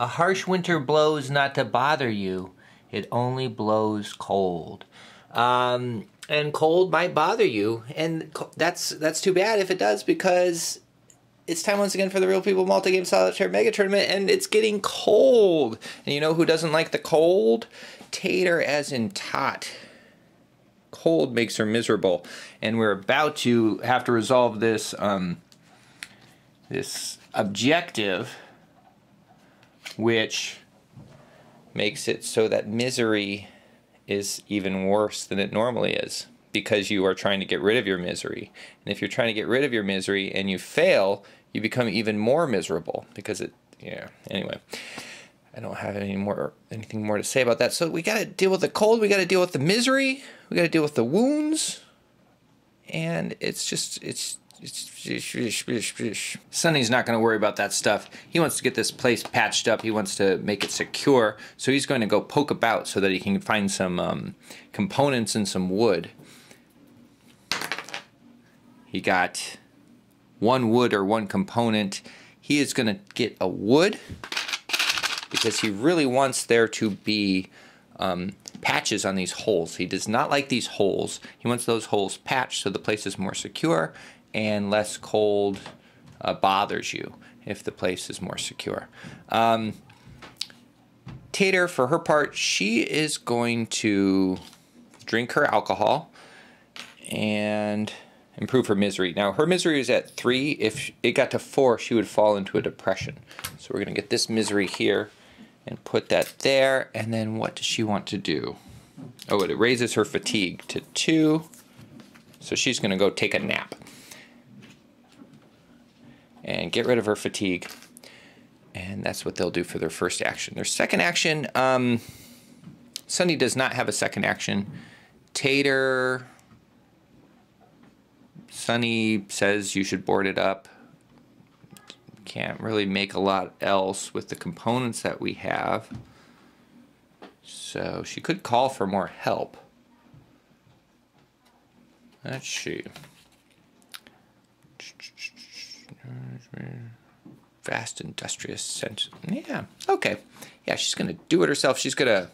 A harsh winter blows not to bother you, it only blows cold. Um, and cold might bother you, and that's that's too bad if it does because it's time once again for the Real People Multi-Game Solitaire Mega Tournament, and it's getting cold. And you know who doesn't like the cold? Tater, as in tot. Cold makes her miserable, and we're about to have to resolve this um, this objective, which makes it so that misery is even worse than it normally is because you are trying to get rid of your misery. And if you're trying to get rid of your misery and you fail, you become even more miserable because it, yeah, anyway. I don't have any more anything more to say about that. So we got to deal with the cold, we got to deal with the misery, we got to deal with the wounds. And it's just it's Sonny's not going to worry about that stuff. He wants to get this place patched up. He wants to make it secure. So he's going to go poke about so that he can find some um, components and some wood. He got one wood or one component. He is going to get a wood because he really wants there to be um, patches on these holes. He does not like these holes. He wants those holes patched so the place is more secure and less cold uh, bothers you if the place is more secure. Um, Tater, for her part, she is going to drink her alcohol and improve her misery. Now, her misery is at three. If it got to four, she would fall into a depression. So we're going to get this misery here and put that there. And then what does she want to do? Oh, it raises her fatigue to two. So she's going to go take a nap and get rid of her fatigue. And that's what they'll do for their first action. Their second action, um, Sunny does not have a second action. Tater, Sunny says you should board it up. Can't really make a lot else with the components that we have. So she could call for more help. Let's see. Fast, industrious sense. Yeah, okay. Yeah, she's going to do it herself. She's going to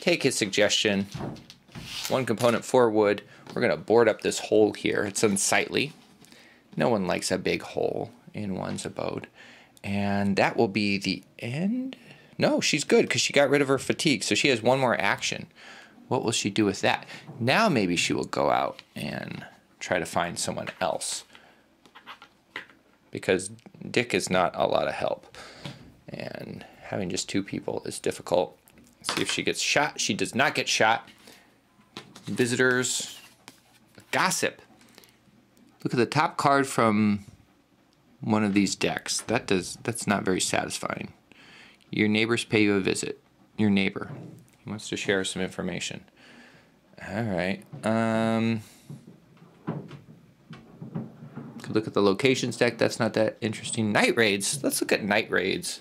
take his suggestion. One component for wood. We're going to board up this hole here. It's unsightly. No one likes a big hole in one's abode. And that will be the end. No, she's good because she got rid of her fatigue. So she has one more action. What will she do with that? Now maybe she will go out and try to find someone else because Dick is not a lot of help. And having just two people is difficult. Let's see if she gets shot. She does not get shot. Visitors. Gossip. Look at the top card from one of these decks. That does that's not very satisfying. Your neighbors pay you a visit. Your neighbor. He wants to share some information. All right. Um could look at the locations deck. That's not that interesting. Night raids. Let's look at night raids.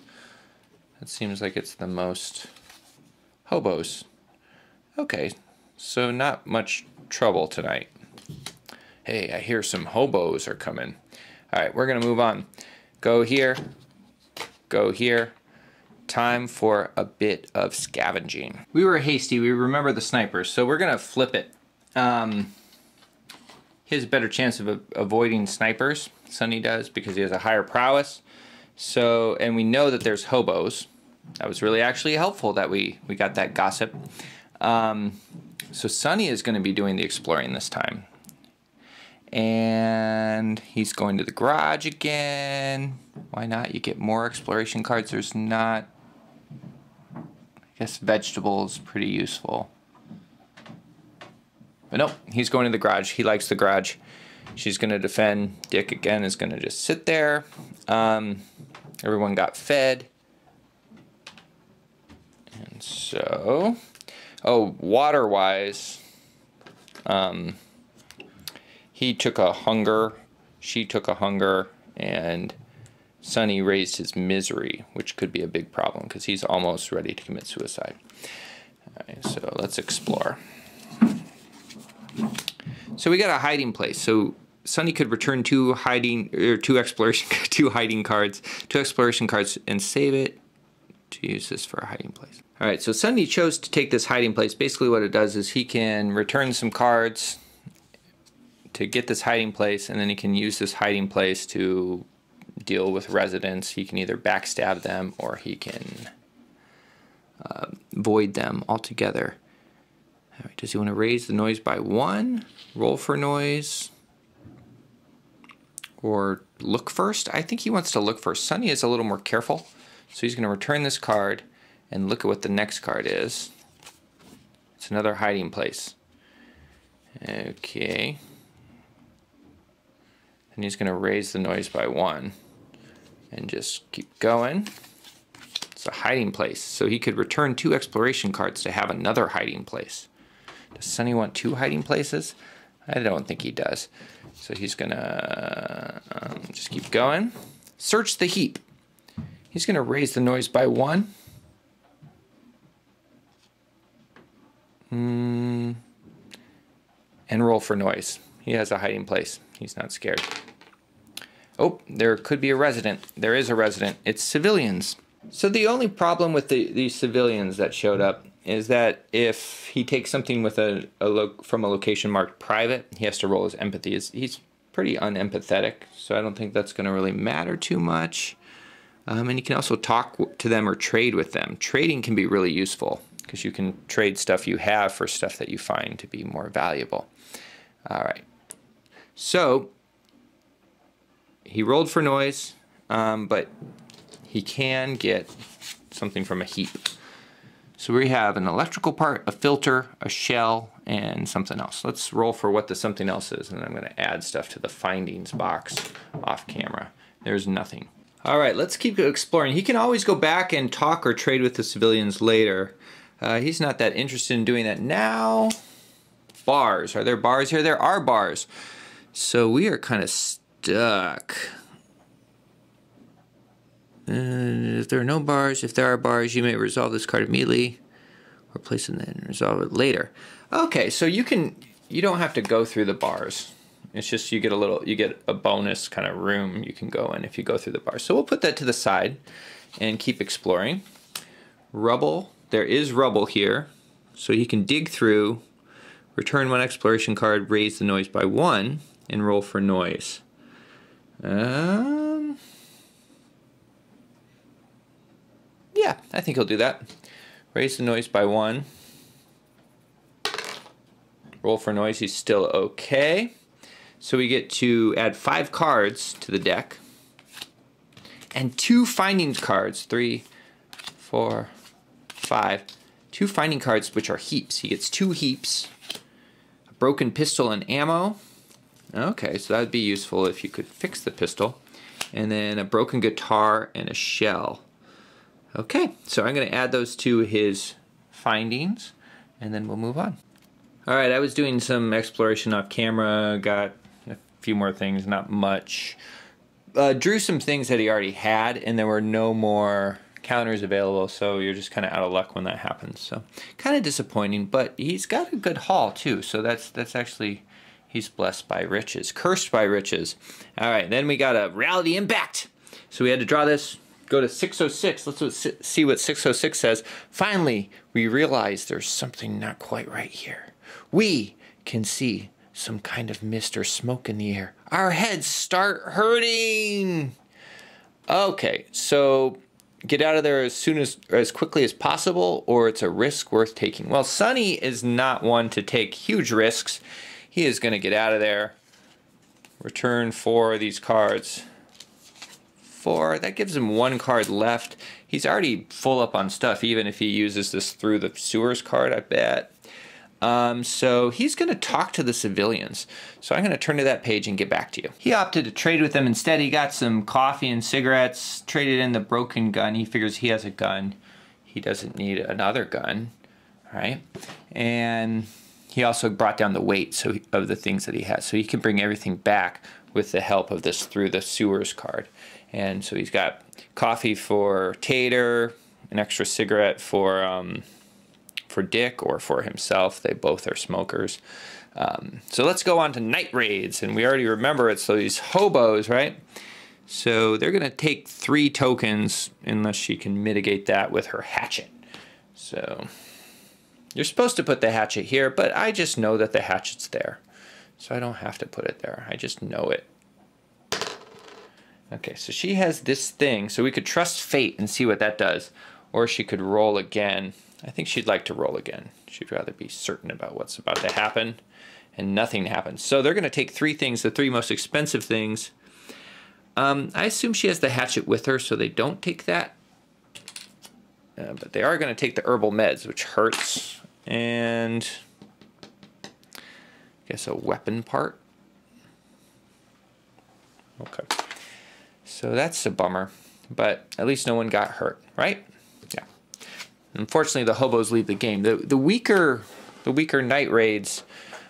That seems like it's the most hobos. Okay, so not much trouble tonight. Hey, I hear some hobos are coming. All right, we're gonna move on. Go here, go here. Time for a bit of scavenging. We were hasty, we remember the snipers, so we're gonna flip it. Um, he has a better chance of avoiding snipers. Sunny does because he has a higher prowess. So, and we know that there's hobos. That was really actually helpful that we, we got that gossip. Um, so Sunny is going to be doing the exploring this time. And he's going to the garage again. Why not? You get more exploration cards. There's not... I guess vegetables pretty useful. But nope, he's going to the garage. He likes the garage. She's going to defend. Dick, again, is going to just sit there. Um, everyone got fed. And so, oh, water-wise, um, he took a hunger, she took a hunger, and Sunny raised his misery, which could be a big problem because he's almost ready to commit suicide. So let's explore. So we got a hiding place. So Sunny could return two hiding or two exploration two hiding cards, two exploration cards, and save it. to use this for a hiding place. All right, so Sunny chose to take this hiding place. Basically what it does is he can return some cards to get this hiding place, and then he can use this hiding place to deal with residents. He can either backstab them or he can uh, void them altogether. All right, does he want to raise the noise by one? Roll for noise? Or look first? I think he wants to look first. Sunny is a little more careful. So he's going to return this card and look at what the next card is. It's another hiding place. Okay. And he's going to raise the noise by one and just keep going. It's a hiding place. So he could return two exploration cards to have another hiding place. Does Sunny want two hiding places? I don't think he does. So he's gonna um, just keep going. Search the heap. He's gonna raise the noise by one. Mm. And roll for noise. He has a hiding place. He's not scared. Oh, there could be a resident. There is a resident. It's civilians. So the only problem with the, these civilians that showed up is that if he takes something with a, a from a location marked private, he has to roll his empathy. He's, he's pretty unempathetic, so I don't think that's going to really matter too much. Um, and you can also talk to them or trade with them. Trading can be really useful because you can trade stuff you have for stuff that you find to be more valuable. All right. So he rolled for noise, um, but he can get something from a heap. So we have an electrical part, a filter, a shell, and something else. Let's roll for what the something else is, and I'm going to add stuff to the findings box off camera. There's nothing. All right, let's keep exploring. He can always go back and talk or trade with the civilians later. Uh, he's not that interested in doing that now. Bars. Are there bars here? There are bars. So we are kind of stuck. Uh, if there are no bars, if there are bars, you may resolve this card immediately or place it and resolve it later. Okay, so you can you don't have to go through the bars. It's just you get a little you get a bonus kind of room you can go in if you go through the bars. So we'll put that to the side and keep exploring. Rubble, there is rubble here. So you can dig through, return one exploration card, raise the noise by one, and roll for noise. Um, yeah, I think he'll do that. Raise the noise by one. Roll for noise, he's still okay. So we get to add five cards to the deck. And two findings cards. Three, four, five. Two finding cards, which are heaps. He gets two heaps. A broken pistol and ammo. Okay, so that would be useful if you could fix the pistol. And then a broken guitar and a shell. Okay, so I'm going to add those to his findings, and then we'll move on. All right, I was doing some exploration off camera, got a few more things, not much. Uh, drew some things that he already had, and there were no more counters available, so you're just kind of out of luck when that happens. So kind of disappointing, but he's got a good haul too, so that's that's actually he's blessed by riches, cursed by riches. All right, then we got a reality impact. So we had to draw this. Go to 606. Let's see what 606 says. Finally, we realize there's something not quite right here. We can see some kind of mist or smoke in the air. Our heads start hurting. Okay, so get out of there as soon as as quickly as possible or it's a risk worth taking. Well, Sunny is not one to take huge risks. He is going to get out of there. Return four of these cards. Four. That gives him one card left. He's already full up on stuff, even if he uses this through the sewers card, I bet. Um, so he's going to talk to the civilians. So I'm going to turn to that page and get back to you. He opted to trade with them instead. He got some coffee and cigarettes, traded in the broken gun. He figures he has a gun. He doesn't need another gun, right? And he also brought down the weight so of the things that he has. So he can bring everything back with the help of this through the sewers card. And so he's got coffee for Tater, an extra cigarette for um, for Dick or for himself. They both are smokers. Um, so let's go on to night raids, and we already remember it's these hobos, right? So they're going to take three tokens unless she can mitigate that with her hatchet. So you're supposed to put the hatchet here, but I just know that the hatchet's there. So I don't have to put it there. I just know it. Okay, so she has this thing. So we could trust fate and see what that does. Or she could roll again. I think she'd like to roll again. She'd rather be certain about what's about to happen and nothing happens. So they're going to take three things, the three most expensive things, um, I assume she has the hatchet with her, so they don't take that. Uh, but they are going to take the herbal meds, which hurts. And I guess a weapon part. Okay. So that's a bummer. But at least no one got hurt, right? Yeah. Unfortunately, the hobos leave the game. The, the weaker the weaker night raids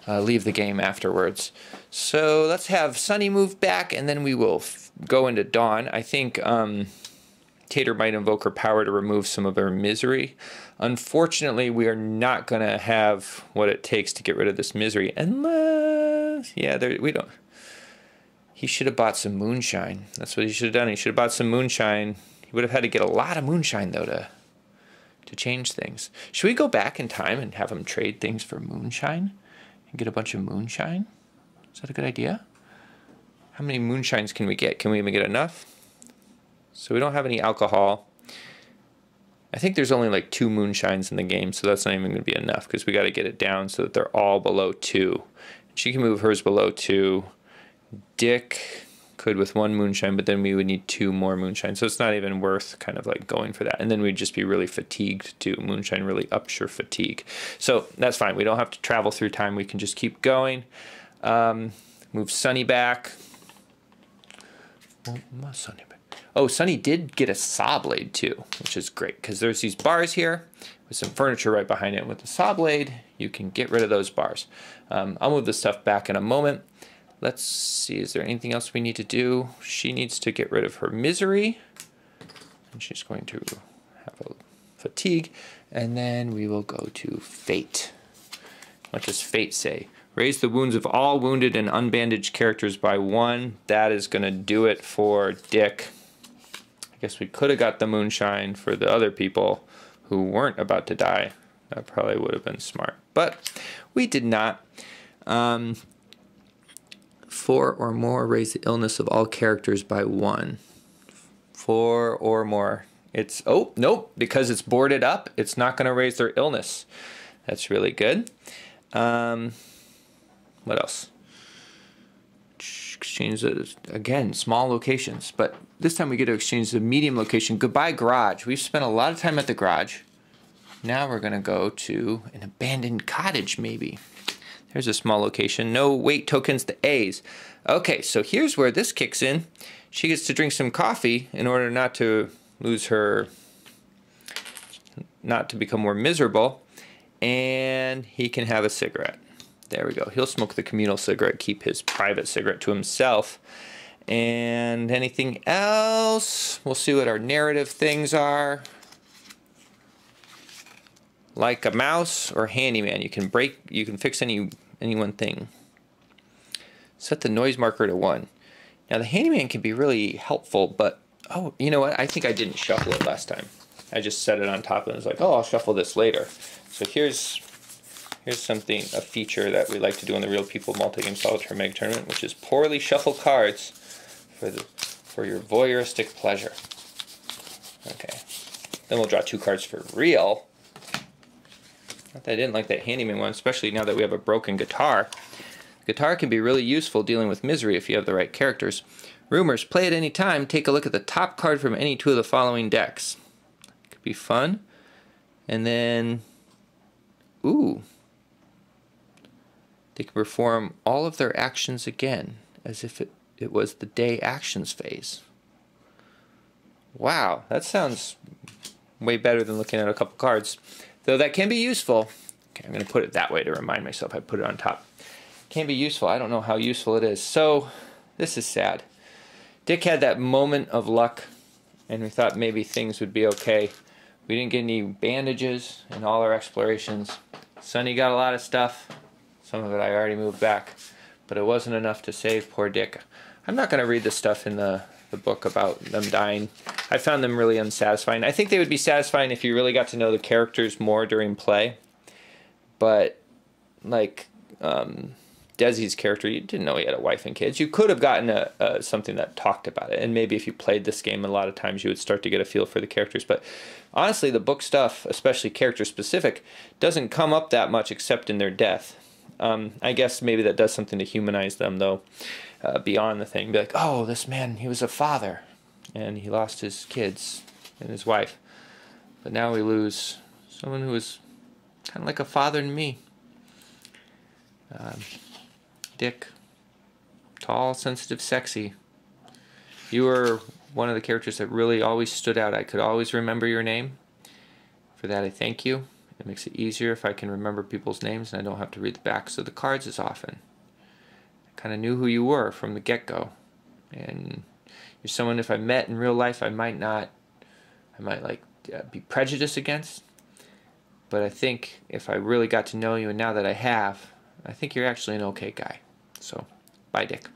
uh, leave the game afterwards. So let's have Sunny move back, and then we will go into Dawn. I think um, Tater might invoke her power to remove some of her misery. Unfortunately, we are not going to have what it takes to get rid of this misery, unless yeah, there, we don't. He should have bought some moonshine. That's what he should have done. He should have bought some moonshine. He would have had to get a lot of moonshine though to to change things. Should we go back in time and have him trade things for moonshine and get a bunch of moonshine? Is that a good idea? How many moonshines can we get? Can we even get enough? So we don't have any alcohol. I think there's only like two moonshines in the game, so that's not even going to be enough because we got to get it down so that they're all below two. She can move hers below two. Dick could with one moonshine, but then we would need two more moonshine. So it's not even worth kind of like going for that. And then we'd just be really fatigued too. Moonshine really ups your fatigue. So that's fine. We don't have to travel through time. We can just keep going. Um, move Sunny back. Oh, Sunny back. Oh, Sunny did get a saw blade too, which is great because there's these bars here with some furniture right behind it. With the saw blade, you can get rid of those bars. Um, I'll move the stuff back in a moment. Let's see, is there anything else we need to do? She needs to get rid of her misery. And she's going to have a fatigue. And then we will go to fate. What does fate say? Raise the wounds of all wounded and unbandaged characters by one. That is going to do it for Dick. I guess we could have got the moonshine for the other people who weren't about to die. That probably would have been smart. But we did not. Um, four or more raise the illness of all characters by one. Four or more. It's, oh, nope, because it's boarded up, it's not going to raise their illness. That's really good. Um, what else? Exchange again, small locations, but this time we get to exchange the medium location. Goodbye, garage. We've spent a lot of time at the garage. Now we're going to go to an abandoned cottage, maybe. There's a small location. No weight tokens to A's. Okay, so here's where this kicks in. She gets to drink some coffee in order not to lose her, not to become more miserable. And he can have a cigarette. There we go. He'll smoke the communal cigarette, keep his private cigarette to himself. And anything else? We'll see what our narrative things are like a mouse or handyman. You can break, you can fix any any one thing. Set the noise marker to one. Now the handyman can be really helpful, but oh, you know what? I think I didn't shuffle it last time. I just set it on top and was like, oh, I'll shuffle this later. So here's here's something, a feature that we like to do in the Real People Multi-Game Solitaire Meg Tournament, which is poorly shuffle cards for the for your voyeuristic pleasure. Okay. Then we'll draw two cards for real. Not that I didn't like that handyman one, especially now that we have a broken guitar. Guitar can be really useful dealing with misery if you have the right characters. Rumors, play at any time, take a look at the top card from any two of the following decks. Could be fun. And then, ooh, they can perform all of their actions again as if it, it was the day actions phase. Wow, that sounds way better than looking at a couple cards. Though that can be useful. Okay, I'm going to put it that way to remind myself I put it on top. Can be useful. I don't know how useful it is. So, this is sad. Dick had that moment of luck, and we thought maybe things would be okay. We didn't get any bandages in all our explorations. Sonny got a lot of stuff. Some of it I already moved back, but it wasn't enough to save poor Dick. I'm not going to read the stuff in the the book about them dying. I found them really unsatisfying. I think they would be satisfying if you really got to know the characters more during play. But like um, Desi's character, you didn't know he had a wife and kids. You could have gotten a, a, something that talked about it, and maybe if you played this game a lot of times, you would start to get a feel for the characters. But honestly, the book stuff, especially character specific, doesn't come up that much except in their death. Um, I guess maybe that does something to humanize them, though, uh, beyond the thing. Be like, oh, this man, he was a father, and he lost his kids and his wife, but now we lose someone who was kind of like a father to me. Um, Dick, tall, sensitive, sexy. You were one of the characters that really always stood out. I could always remember your name. For that, I thank you. It makes it easier if I can remember people's names and I don't have to read the backs of the cards as often. Kind of knew who you were from the get go. And you're someone, if I met in real life, I might not, I might like uh, be prejudiced against. But I think if I really got to know you, and now that I have, I think you're actually an okay guy. So, bye, Dick.